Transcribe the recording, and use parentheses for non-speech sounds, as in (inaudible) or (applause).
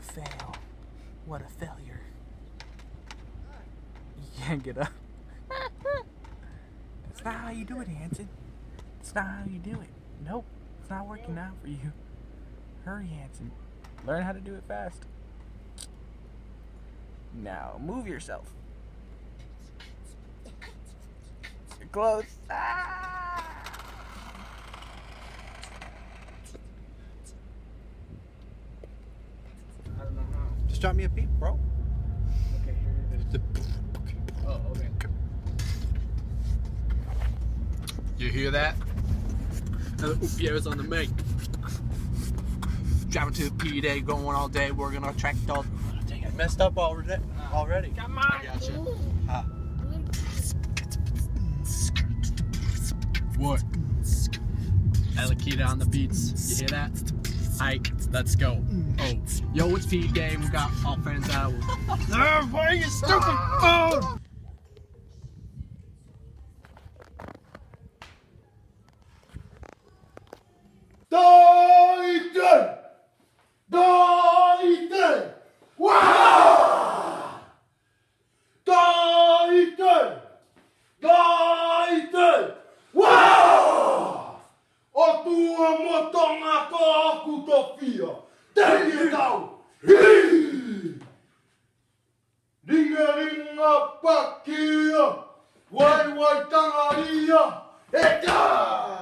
fail. What a failure. You can't get up. That's not how you do it, Hansen. That's not how you do it. Nope. It's not working out for you. Hurry, Hansen. Learn how to do it fast. Now, move yourself. You're close. Ah! I don't know how. Just drop me a peep, bro. Okay, here it is. Oh, okay. You hear that? Uh, yeah, it's on the mic. Driving to the P day, going all day, working on track dog. Dang, I messed up already. Already. Come I gotcha. Ah. What? Alakita on the beats. You hear that? Ike, let's go. Mm. Oh, yo, it's P day. We got all fans out. (laughs) Why are you stupid phone? aku to fia. Tei e tau. Ringa ringa pakia. Wai wai tangaria. E tau.